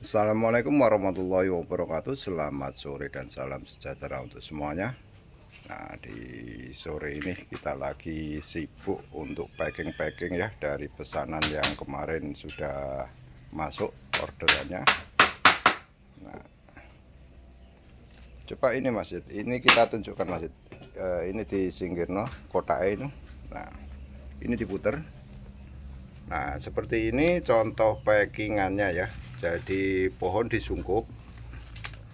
Assalamualaikum warahmatullahi wabarakatuh. Selamat sore dan salam sejahtera untuk semuanya. Nah di sore ini kita lagi sibuk untuk packing-packing ya Dari pesanan yang kemarin sudah masuk orderannya. Nah Coba ini masjid Ini kita tunjukkan masjid uh, Ini di Singgirno kota ini. Nah ini diputer Nah seperti ini contoh packingannya ya. Jadi pohon disungkup.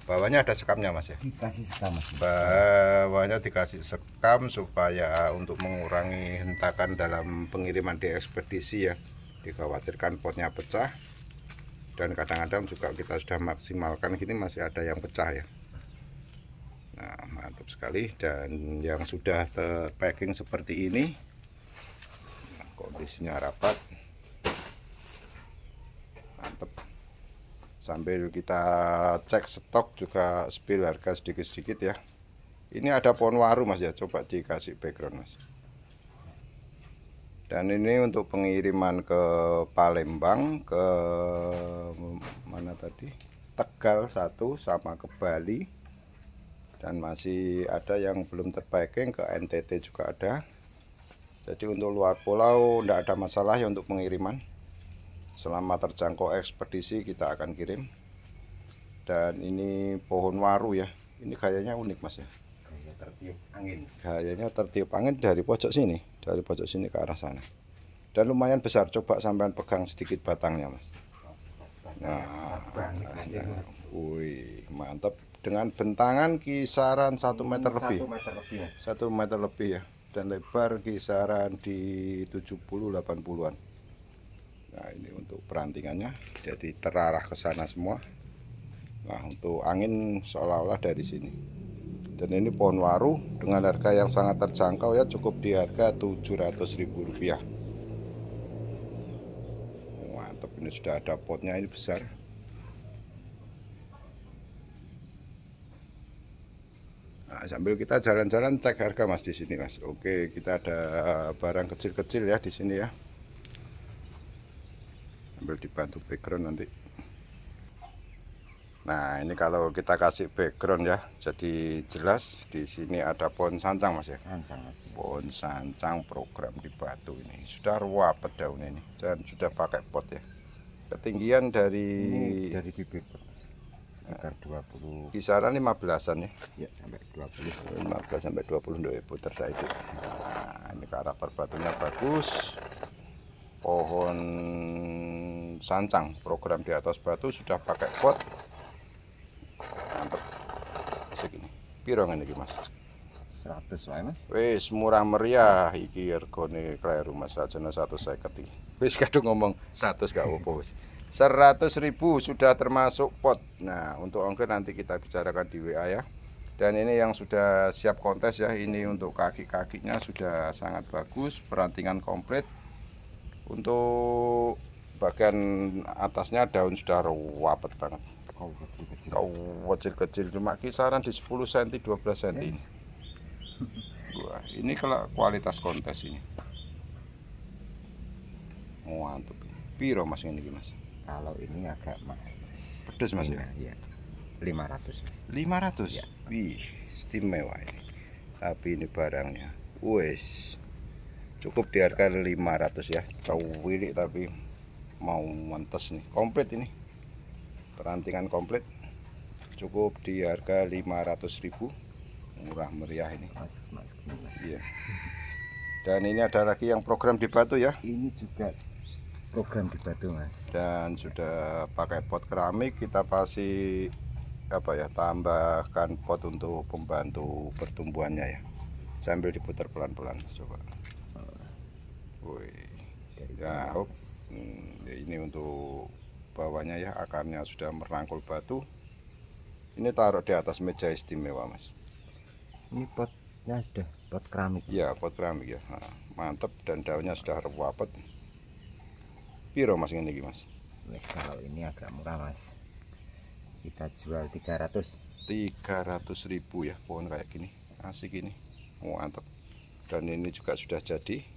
Bawahnya ada sekamnya mas ya? Dikasih sekam mas. Bawahnya dikasih sekam supaya untuk mengurangi hentakan dalam pengiriman di ekspedisi ya. Dikhawatirkan potnya pecah. Dan kadang-kadang juga kita sudah maksimalkan. Gini masih ada yang pecah ya. Nah mantap sekali. Dan yang sudah terpacking seperti ini kondisinya rapat sambil kita cek stok juga spill harga sedikit-sedikit ya. Ini ada pohon waru mas ya. Coba dikasih background mas. Dan ini untuk pengiriman ke Palembang ke mana tadi? Tegal satu sama ke Bali. Dan masih ada yang belum terpacking ke NTT juga ada. Jadi untuk luar pulau tidak ada masalah ya untuk pengiriman selama terjangkau ekspedisi kita akan kirim. Dan ini pohon waru ya. Ini kayaknya unik mas ya. Kayaknya tertiup angin. Kayaknya tertiup angin dari pojok sini dari pojok sini ke arah sana. Dan lumayan besar. Coba sampean pegang sedikit batangnya mas. Nah, nah wih mantap dengan bentangan kisaran satu meter lebih. satu meter lebih ya. Dan lebar kisaran di 70-80an Nah ini untuk perantingannya jadi terarah ke sana semua. Nah untuk angin seolah-olah dari sini. Dan ini pohon waru dengan harga yang sangat terjangkau ya cukup di harga Rp700.000. Mantap ini sudah ada potnya ini besar. Nah, sambil kita jalan-jalan cek harga Mas di sini Mas. Oke, kita ada barang kecil-kecil ya di sini ya sambil dibantu background nanti. Nah ini kalau kita kasih background ya jadi jelas di sini ada pohon sancang mas ya? Sancang mas. Pohon sancang program di batu ini. Sudah ruwet daun ini dan sudah pakai pot ya? Ketinggian dari ini dari bibir sekitar 20 kisaran 15an ya? Ya sampai 20 15 sampai 20 untuk saya itu. Nah ini karakter batunya bagus. Pohon sancang. Program di atas batu sudah pakai pot. Mantap segini. Piro ngene iki Mas? 100 wae Mas. Wis murah meriah. Iki regane kleru Mas sajane 150 iki. Wis kadung ngomong 100 gak apa wis. 100 ribu sudah termasuk pot. Nah untuk ongkir nanti kita bicarakan di WA ya. Dan ini yang sudah siap kontes ya ini untuk kaki-kakinya sudah sangat bagus perantingan komplit. Untuk bagian atasnya daun sudah wapet banget. Oh kecil-kecil. Oh, kecil-kecil cuma kisaran di 10 cm 12 cm ini Wah, ini kalau kualitas kontes ini. Mantap piro mas ini mas? Kalau ini agak mahal mas pedes mas ya? iya 500 mas. 500 ya. wih istimewa ini. Tapi ini barangnya wes cukup di harga 500 ya. Cawilik tapi mau mentes nih. Komplit ini. Perantingan komplit. Cukup di harga 500.000 murah meriah ini. Mas, mas, mas. iya. Dan ini ada lagi yang program di batu ya? Ini juga program di batu mas. Dan sudah pakai pot keramik. Kita pasti apa ya tambahkan pot untuk pembantu pertumbuhannya ya. Sambil diputar pelan-pelan coba Wih. Ya, hmm, ini untuk bawahnya ya akarnya sudah merangkul batu. Ini taruh di atas meja istimewa, Mas. Ini potnya sudah pot keramik. Ya, pot keramik ya. Nah, mantep dan daunnya sudah rewapet. Piro Mas ini Mas? Mas kalau ini agak murah, Mas. Kita jual 300. 300 ribu ya pohon kayak gini. Asik ini. Mantep. Dan ini juga sudah jadi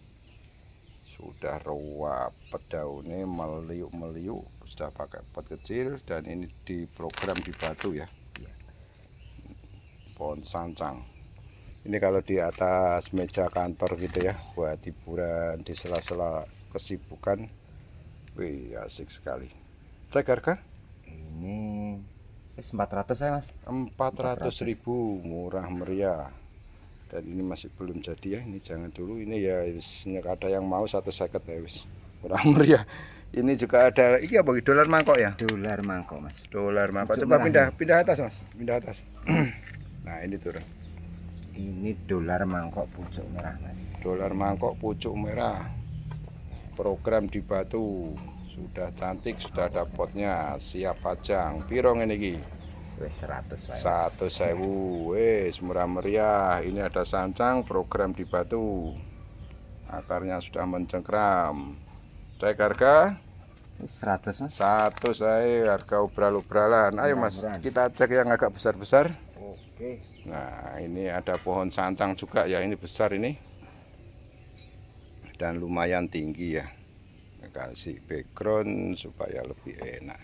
sudah rapet daunnya meliuk-meliuk sudah pakai pot kecil dan ini diprogram di batu ya. Pohon sancang. Ini kalau di atas meja kantor gitu ya buat hiburan di sela-sela kesibukan wih asik sekali. Cek harga? Ini wis 400 saya, Mas. 400.000 murah meriah dan ini masih belum jadi ya ini jangan dulu. Ini ya wis ada yang mau satu seket ya wis. Murah meriah. Ini juga ada ini apa dolar mangkok ya? Dolar mangkok, Mas. dolar mangkok. Coba merah pindah ini. pindah atas mas. Pindah atas. Nah ini turun. Ini dolar mangkok pucuk merah, Mas. dolar mangkok pucuk merah. Program di batu. Sudah cantik sudah ada potnya. Siap pajang. Pirong ini Wis 100 wae. Wes murah meriah ini ada sancang program di batu akarnya sudah mencengkram cek harga Wis 100, Mas. satu saya harga ubral-ubralan ayo mas kita cek yang agak besar-besar Oke. Nah, ini ada pohon sancang juga ya, ini besar ini. Dan lumayan tinggi ya. Kasih background supaya lebih enak.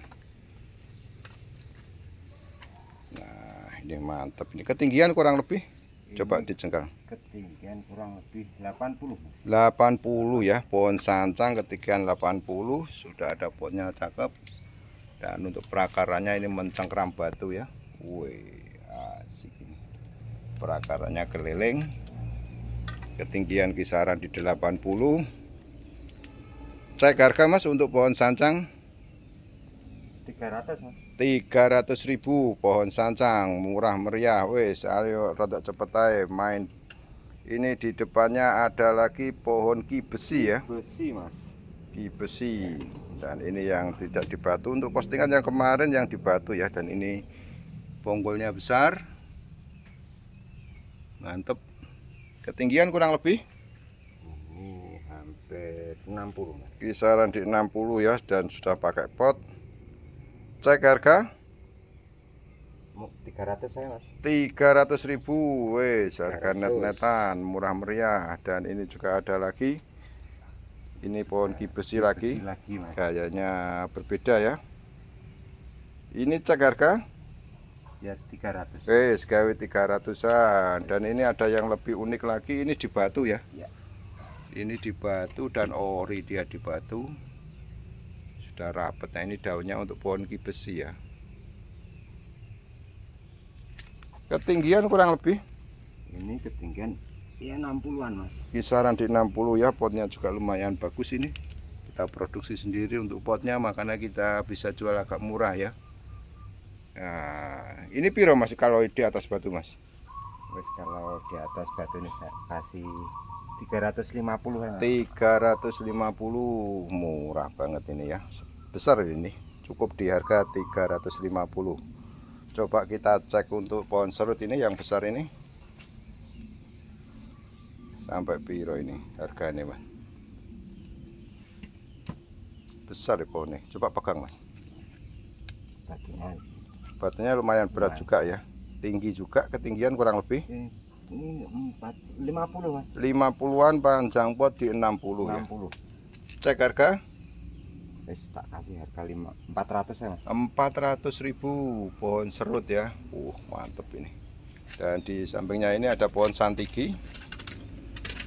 Nah, ini mantap ini. Ketinggian kurang lebih coba Ini dicengkal. ketinggian kurang lebih 80, Mas. 80 ya, pohon sancang ketinggian 80, sudah ada potnya cakep. Dan untuk prakarannya ini mencengkram batu ya. Wih, asik ini. Prakarannya keliling. Ketinggian kisaran di 80. Cek harga Mas untuk pohon sancang 300, Mas. 300.000 pohon sancang murah meriah. Wes ayo rada cepet aja main. Ini di depannya ada lagi pohon ki besi ya. Besi, Mas. di besi. Dan ini yang tidak di batu untuk postingan yang kemarin yang di batu ya. Dan ini bonggolnya besar. Mantep. Ketinggian kurang lebih? Ini hampir 60, Mas. kisaran di 60 ya. Dan sudah pakai pot cek harga Mau 300 saya, Mas. 300.000 wes harga 300. net-netan murah meriah dan ini juga ada lagi ini pohon ki besi lagi lagi, Mas. kayaknya berbeda ya ini cek harga Ya 300. Wes gawe 300-an dan ini ada yang lebih unik lagi ini di batu ya. Ya. Ini di batu dan ori dia di batu. Sudah rapet. Nah ini daunnya untuk pohon ki besi ya. Ketinggian kurang lebih Ini ketinggian ya 60-an, Mas. kisaran di 60 ya. Potnya juga lumayan bagus ini. Kita produksi sendiri untuk potnya makanya kita bisa jual agak murah ya. Nah, ini piro Mas kalau di atas batu Mas? Wes kalau di atas batu ini saya kasih 350 ya, Mas. 350 murah banget ini ya. Besar ini cukup di harga 350 coba kita cek untuk pohon serut ini yang besar ini. Sampai piro ini harganya mas. Besar ya pohonnya. Coba pegang mas. Batunya lumayan berat Lumayan. juga ya. Tinggi juga ketinggian kurang lebih. Ini, ini 4 50, Mas. 50-an panjang pot di 60 ya 60. cek harga Wes tak kasih harga 5 400 ya, Mas. 400.000 pohon serut ya. Uh, mantep ini. Dan di sampingnya ini ada pohon santigi.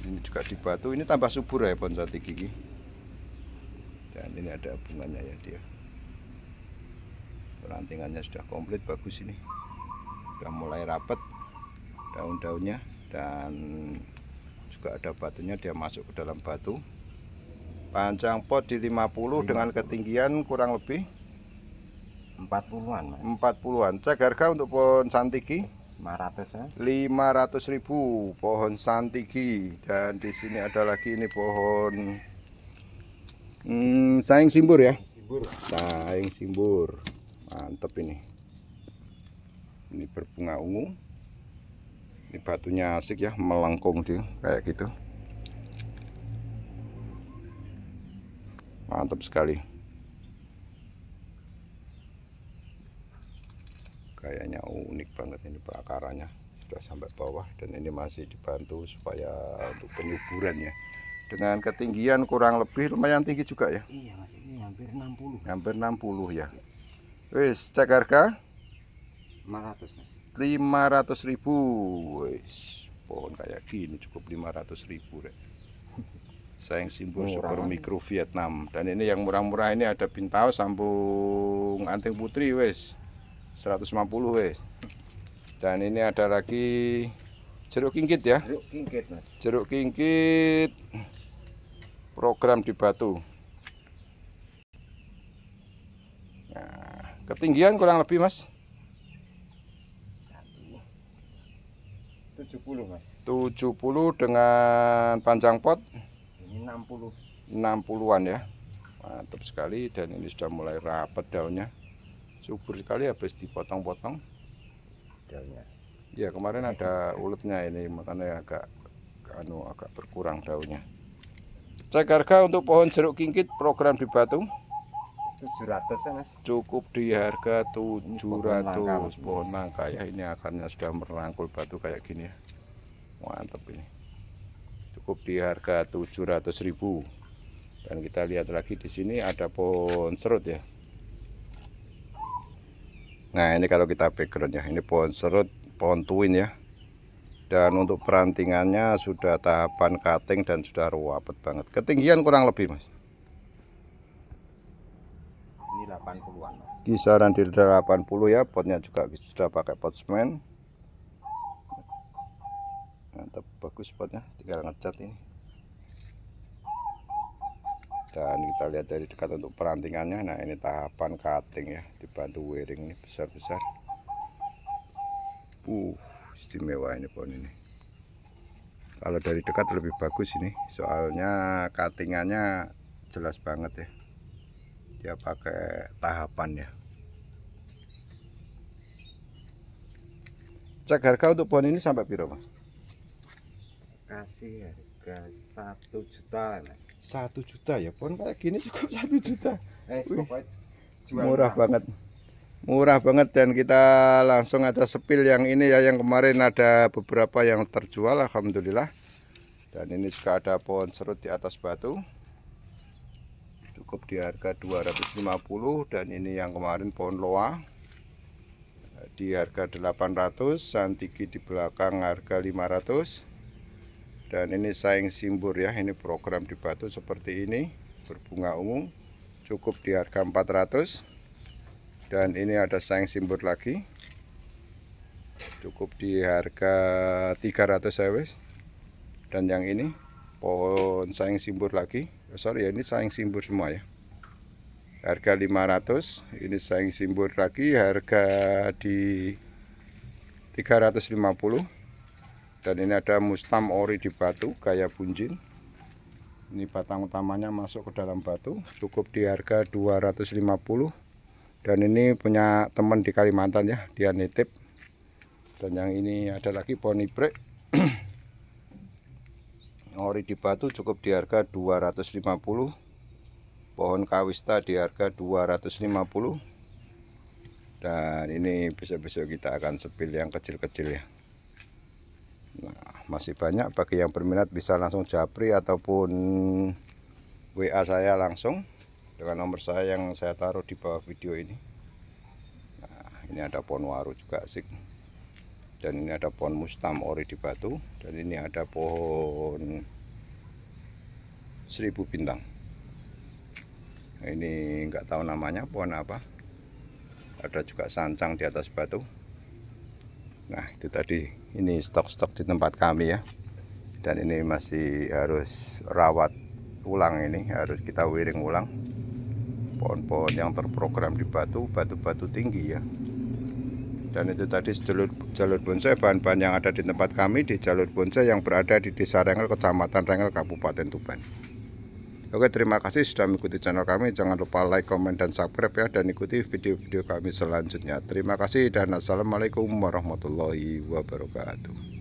Ini juga di batu. Ini tambah subur ya pohon santigi ini. Dan ini ada bunganya ya dia. Rantingannya sudah komplit bagus ini. Sudah mulai rapet daun-daunnya dan juga ada batunya dia masuk ke dalam batu. Panjang pot di 50 dengan ketinggian kurang lebih 40-an, Mas. 40-an. Cek harga untuk pohon santigi 500 ya. 500.000 pohon santigi dan di sini ada lagi ini pohon hmm, saing simbur ya. Sibur. Saing simbur. Mantep ini. Ini berbunga ungu. Ini batunya asik ya, melengkung dia kayak gitu. Mantap sekali. Kayaknya unik banget ini perakarannya sudah sampai bawah dan ini masih dibantu supaya untuk penyuburan ya. Dengan ketinggian kurang lebih lumayan tinggi juga ya. Iya mas. Ini hampir 60 hampir 60 ya. Wis cek harga. 500 mas 500 ribu. Wis pohon kayak gini cukup 500 ribu rek. Sayang simbol super mikro Vietnam. Dan ini yang murah-murah ini ada pintau sambung anting putri wis 150 wis dan ini ada lagi jeruk kingkit ya? Jeruk kingkit mas. Jeruk kingkit. Program di batu. Nah, ketinggian kurang lebih mas 70 mas. 70 dengan panjang pot? Ini 60 60-an ya. Mantap sekali dan ini sudah mulai rapat daunnya. Subur sekali habis dipotong-potong. Daunnya. Ya kemarin ada uletnya ini makanya agak anu agak berkurang daunnya. Cek harga untuk pohon jeruk kingkit program di batu 700 ya mas? Cukup di harga Ini pohon langka, 700 Mas. pohon nangka ya ini akarnya sudah merangkul batu kayak gini ya. Mantap ini. Cukup di harga 700.000 dan kita lihat lagi di sini ada pohon serut ya. Nah ini kalau kita background ya ini pohon serut pohon tuin ya. Dan untuk perantingannya sudah tahapan cutting dan sudah ruwet banget. Ketinggian kurang lebih mas ini 80-an mas. Kisaran di 80 ya potnya juga sudah pakai pot semen mantap bagus potnya. Tinggal ngecat ini. Dan kita lihat dari dekat untuk perantingannya. Nah ini tahapan cutting ya. Dibantu wiring ini besar-besar. Uh istimewa ini pohon ini. Kalau dari dekat lebih bagus ini. Soalnya cuttingannya jelas banget ya dia pakai tahapan ya. Cek harga untuk pohon ini sampai piro mas? Kasih harga satu juta mas. Satu juta ya pohon kayak gini cukup satu juta. Eh murah banget. Murah banget dan kita langsung aja sepil yang ini ya yang kemarin ada beberapa yang terjual Alhamdulillah. Dan ini juga ada pohon serut di atas batu cukup di harga 250 dan ini yang kemarin pohon loa. Di harga 800 santiki di belakang harga 500 dan ini saing simbur ya ini program di batu seperti ini berbunga ungu cukup di harga 400 dan ini ada saing simbur lagi cukup di harga 300 ya dan yang ini pohon saing simbur lagi. Oh, sorry ya ini saing simbur semua ya. Harga 500 ini saing simbur lagi harga di 350 dan ini ada mustam ori di batu gaya bunjin. Ini batang utamanya masuk ke dalam batu cukup di harga 250 dan ini punya teman di Kalimantan ya dia nitip. Dan yang ini ada lagi pohon ibrek ori di batu cukup di harga 250 pohon kawista di harga 250 dan ini besok-besok kita akan sepil yang kecil-kecil ya Nah, masih banyak bagi yang berminat bisa langsung japri ataupun WA saya langsung dengan nomor saya yang saya taruh di bawah video ini. Nah, ini ada pohon waru juga asik. Dan ini ada pohon mustam ori di batu dan ini ada pohon seribu bintang. Nah, ini nggak tahu namanya pohon apa. Ada juga sancang di atas batu. Nah, itu tadi ini stok-stok di tempat kami ya. Dan ini masih harus rawat ulang ini, harus kita wiring ulang. Pohon-pohon yang terprogram di batu, batu-batu tinggi ya. Dan itu tadi jalur, jalur bonsai bahan-bahan yang ada di tempat kami di jalur bonsai yang berada di Desa Rengel, Kecamatan Rengel, Kabupaten Tuban. Oke terima kasih sudah mengikuti channel kami. Jangan lupa like, komen, dan subscribe ya Dan ikuti video-video kami selanjutnya. Terima kasih dan Assalamualaikum warahmatullahi wabarakatuh